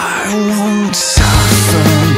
I won't suffer.